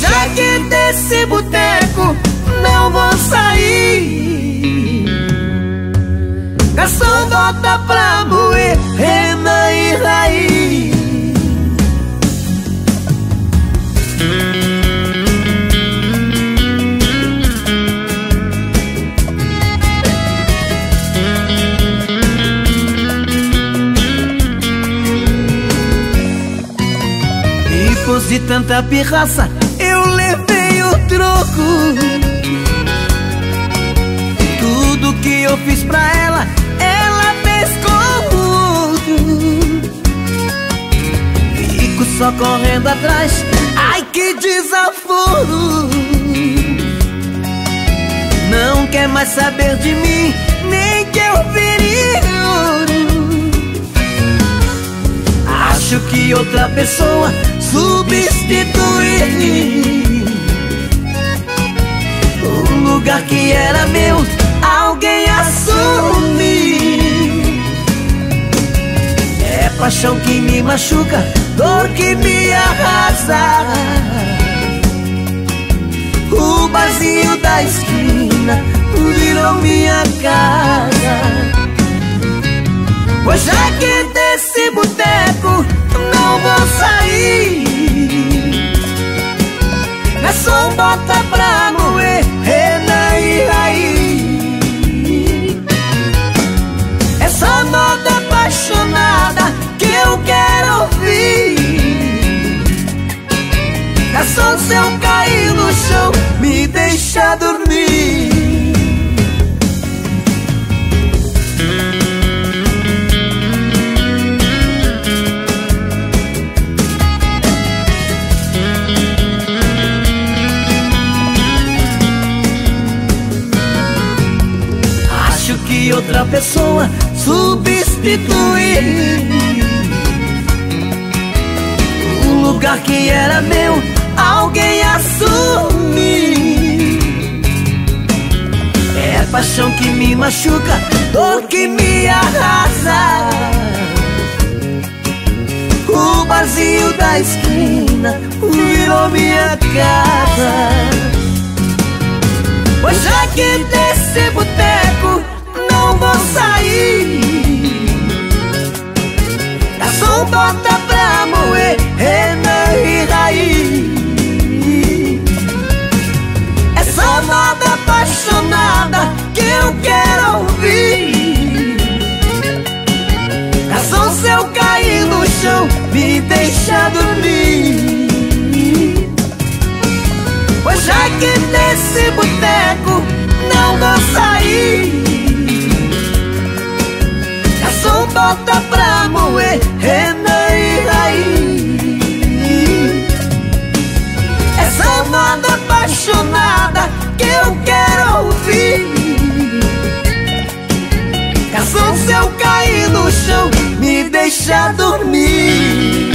Já que desse boteco não vou sair Garçom, volta pra moer Rena e raiz. De tanta pirraça só correndo atrás. Ai que desaforo. Não quer mais saber de mim Nem que eu vire ouro. Acho que outra pessoa substituir paixão que me machuca, dor que me arrasa. O barzinho da esquina virou minha casa. Pois já que desse boteco não vou sair. Garçom, bota outra pessoa substituir. O lugar que era meu, alguém assumir É paixão que me machuca, dor que me arrasa. O barzinho da esquina virou minha casa. Pois já que desse e Raí Essa moda apaixonada que eu quero ouvir. Garçom, se eu cair no chão, me deixa dormir. Pois já que nesse boteco não vou sair. Bota pra moer Renan se eu cair no chão, me deixa dormir.